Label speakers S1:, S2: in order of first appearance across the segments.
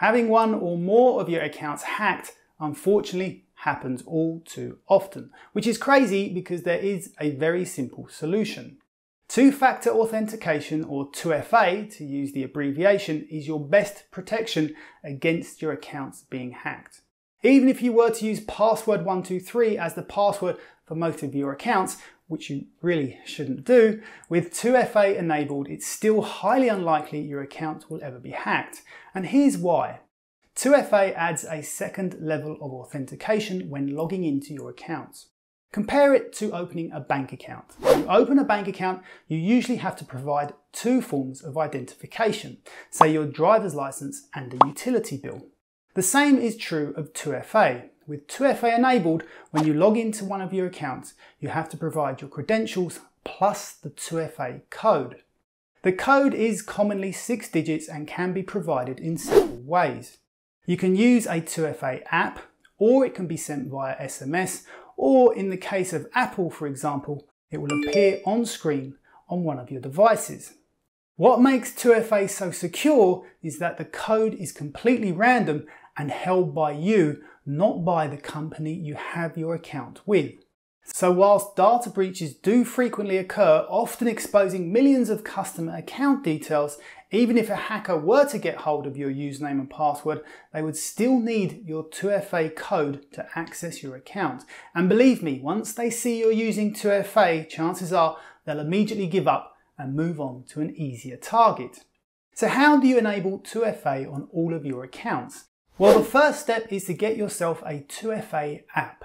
S1: Having one or more of your accounts hacked, unfortunately, happens all too often, which is crazy because there is a very simple solution. Two-factor authentication, or 2FA to use the abbreviation, is your best protection against your accounts being hacked. Even if you were to use password 123 as the password for most of your accounts, which you really shouldn't do, with 2FA enabled, it's still highly unlikely your account will ever be hacked. And here's why. 2FA adds a second level of authentication when logging into your accounts. Compare it to opening a bank account. When you open a bank account, you usually have to provide two forms of identification, say your driver's license and a utility bill. The same is true of 2FA. With 2FA enabled, when you log into one of your accounts, you have to provide your credentials plus the 2FA code. The code is commonly six digits and can be provided in several ways. You can use a 2FA app, or it can be sent via SMS or in the case of Apple, for example, it will appear on screen on one of your devices. What makes 2FA so secure is that the code is completely random and held by you, not by the company you have your account with. So whilst data breaches do frequently occur, often exposing millions of customer account details, even if a hacker were to get hold of your username and password, they would still need your 2FA code to access your account. And believe me, once they see you're using 2FA, chances are they'll immediately give up and move on to an easier target. So how do you enable 2FA on all of your accounts? Well, the first step is to get yourself a 2FA app.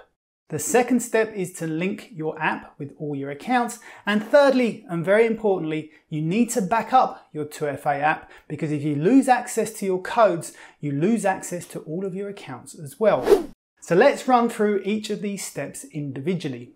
S1: The second step is to link your app with all your accounts. And thirdly, and very importantly, you need to back up your 2FA app because if you lose access to your codes, you lose access to all of your accounts as well. So let's run through each of these steps individually.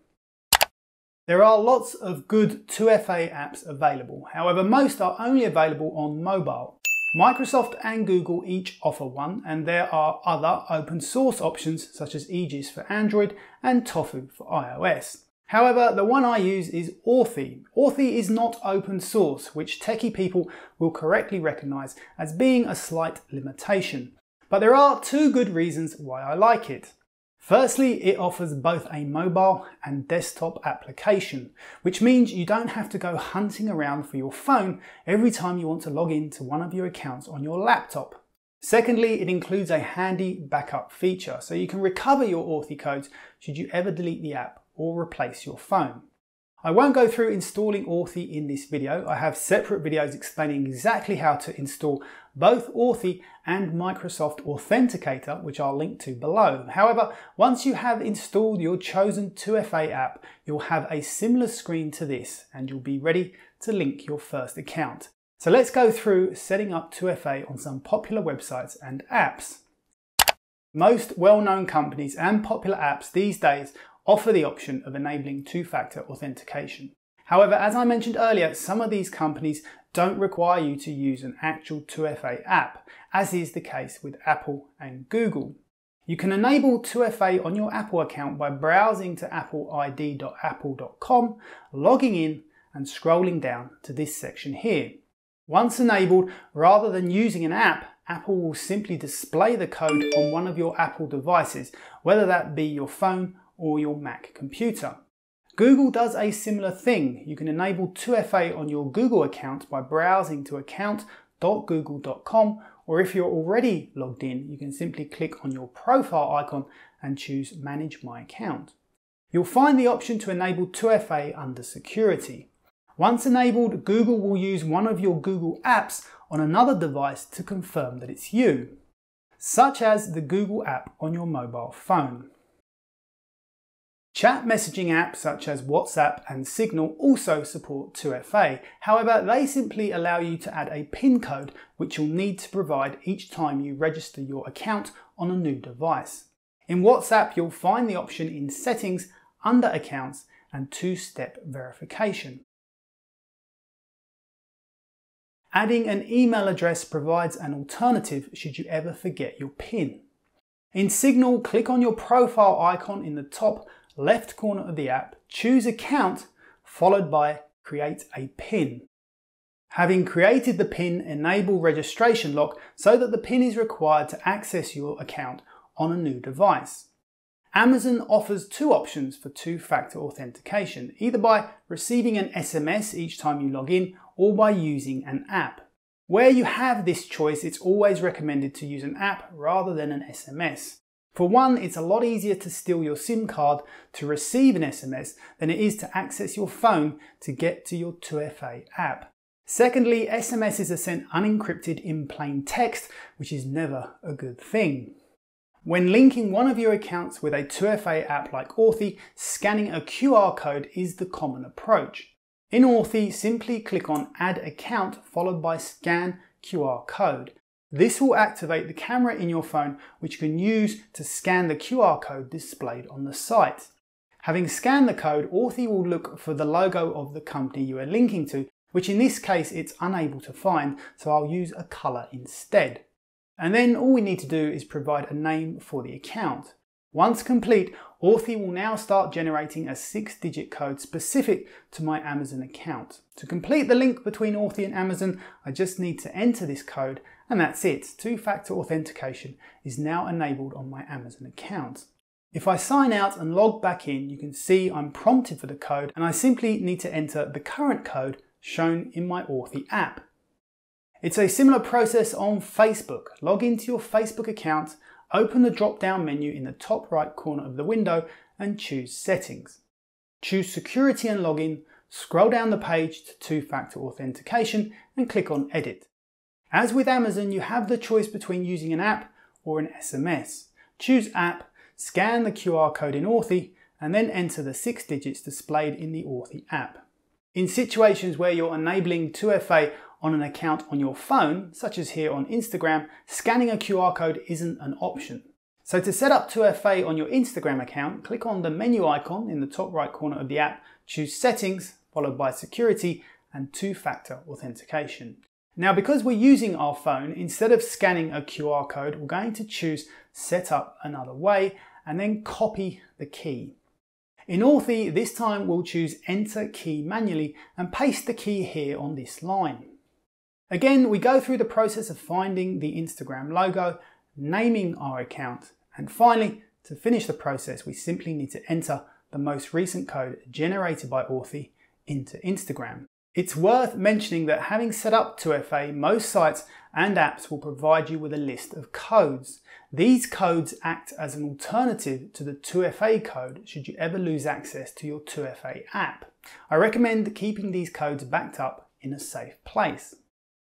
S1: There are lots of good 2FA apps available. However, most are only available on mobile. Microsoft and Google each offer one, and there are other open source options such as Aegis for Android and Tofu for iOS. However, the one I use is Authy. Authy is not open source, which techie people will correctly recognize as being a slight limitation. But there are two good reasons why I like it. Firstly, it offers both a mobile and desktop application, which means you don't have to go hunting around for your phone every time you want to log into one of your accounts on your laptop. Secondly, it includes a handy backup feature, so you can recover your Authy codes should you ever delete the app or replace your phone. I won't go through installing Authy in this video. I have separate videos explaining exactly how to install both Authy and Microsoft Authenticator, which I'll link to below. However, once you have installed your chosen 2FA app, you'll have a similar screen to this and you'll be ready to link your first account. So let's go through setting up 2FA on some popular websites and apps. Most well-known companies and popular apps these days offer the option of enabling two-factor authentication. However, as I mentioned earlier, some of these companies don't require you to use an actual 2FA app, as is the case with Apple and Google. You can enable 2FA on your Apple account by browsing to appleid.apple.com, logging in and scrolling down to this section here. Once enabled, rather than using an app, Apple will simply display the code on one of your Apple devices, whether that be your phone or your Mac computer. Google does a similar thing. You can enable 2FA on your Google account by browsing to account.google.com or if you're already logged in, you can simply click on your profile icon and choose Manage My Account. You'll find the option to enable 2FA under Security. Once enabled, Google will use one of your Google apps on another device to confirm that it's you, such as the Google app on your mobile phone. Chat messaging apps such as WhatsApp and Signal also support 2FA. However, they simply allow you to add a PIN code which you'll need to provide each time you register your account on a new device. In WhatsApp, you'll find the option in Settings under Accounts and two-step verification. Adding an email address provides an alternative should you ever forget your PIN. In Signal, click on your profile icon in the top left corner of the app, choose Account, followed by Create a PIN. Having created the PIN enable registration lock so that the PIN is required to access your account on a new device. Amazon offers two options for two-factor authentication, either by receiving an SMS each time you log in or by using an app. Where you have this choice, it's always recommended to use an app rather than an SMS. For one, it's a lot easier to steal your SIM card to receive an SMS than it is to access your phone to get to your 2FA app. Secondly, SMSs are sent unencrypted in plain text, which is never a good thing. When linking one of your accounts with a 2FA app like Authy, scanning a QR code is the common approach. In Authy, simply click on Add Account followed by Scan QR Code. This will activate the camera in your phone which you can use to scan the QR code displayed on the site. Having scanned the code, Authy will look for the logo of the company you are linking to, which in this case it's unable to find, so I'll use a colour instead. And then all we need to do is provide a name for the account. Once complete, Authy will now start generating a six digit code specific to my Amazon account. To complete the link between Authy and Amazon, I just need to enter this code and that's it. Two-factor authentication is now enabled on my Amazon account. If I sign out and log back in, you can see I'm prompted for the code and I simply need to enter the current code shown in my Authy app. It's a similar process on Facebook. Log into your Facebook account, open the drop down menu in the top right corner of the window and choose Settings. Choose Security and Login, scroll down the page to two-factor authentication and click on Edit. As with Amazon, you have the choice between using an app or an SMS. Choose App, scan the QR code in Authy, and then enter the six digits displayed in the Authy app. In situations where you're enabling 2FA on an account on your phone, such as here on Instagram, scanning a QR code isn't an option. So to set up 2FA on your Instagram account, click on the menu icon in the top right corner of the app, choose Settings, followed by Security and Two-Factor Authentication. Now because we're using our phone, instead of scanning a QR code, we're going to choose Set Up Another Way and then copy the key. In Authy, this time we'll choose Enter Key manually and paste the key here on this line. Again, we go through the process of finding the Instagram logo, naming our account, and finally, to finish the process, we simply need to enter the most recent code generated by Authy into Instagram. It's worth mentioning that having set up 2FA, most sites and apps will provide you with a list of codes. These codes act as an alternative to the 2FA code should you ever lose access to your 2FA app. I recommend keeping these codes backed up in a safe place.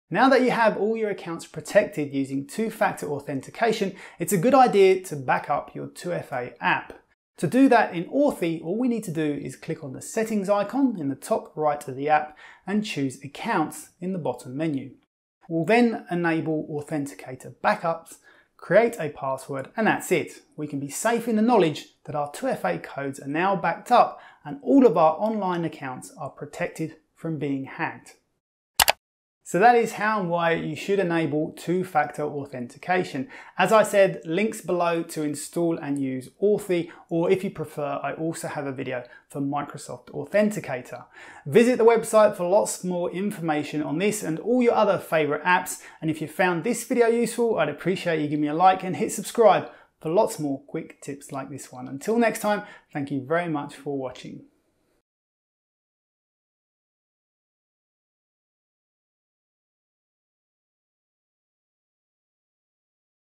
S1: Now that you have all your accounts protected using two-factor authentication, it's a good idea to back up your 2FA app. To do that in Authy, all we need to do is click on the settings icon in the top right of the app and choose accounts in the bottom menu. We'll then enable Authenticator backups, create a password, and that's it. We can be safe in the knowledge that our 2FA codes are now backed up and all of our online accounts are protected from being hacked. So that is how and why you should enable two-factor authentication. As I said, links below to install and use Authy, or if you prefer, I also have a video for Microsoft Authenticator. Visit the website for lots more information on this and all your other favorite apps. And if you found this video useful, I'd appreciate you give me a like and hit subscribe for lots more quick tips like this one. Until next time, thank you very much for watching.